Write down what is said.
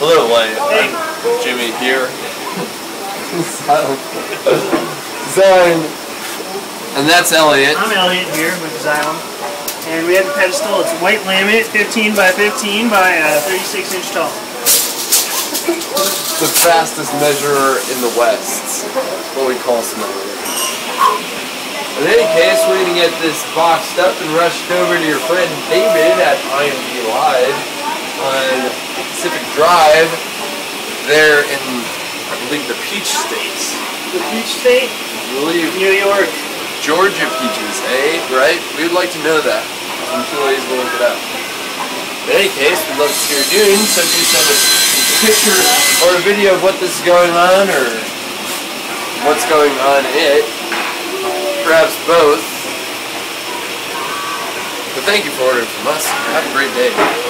Hello, Lane. I'm Jimmy here. Zion. And that's Elliot. I'm Elliot here with Xylem. And we have the pedestal. It's white laminate, 15 by 15 by uh, 36 inch tall. the fastest measurer in the West. What we call smelling. In any case, we're going to get this boxed up and rushed over to your friend David at IMD Live on Pacific Drive there in, I believe, the Peach States. The Peach State? I believe New York. Georgia peaches, eh? Right? We'd like to know that. I'm too lazy to look it up. In any case, we'd love to see your doing, so do send us a picture or a video of what this is going on or what's going on in it. Perhaps both. But thank you for ordering from us. Have a great day.